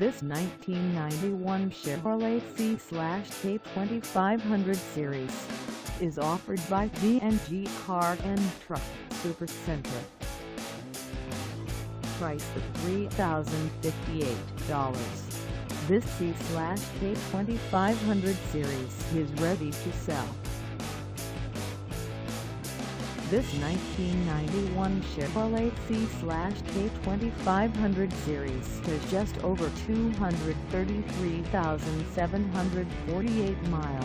This 1991 Chevrolet C-K2500 Series is offered by G&G Car and Truck Super Center. Price of $3,058. This C-K2500 Series is ready to sell. This 1991 Chevrolet C-K2500 Series has just over 233,748 miles.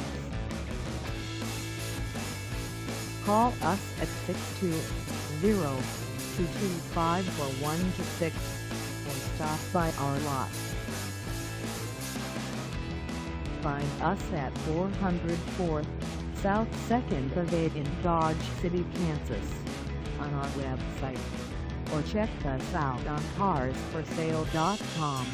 Call us at 620-225-4126 or stop by our lot. Find us at 404th South 2nd Ave in Dodge City, Kansas on our website or check us out on carsforsale.com.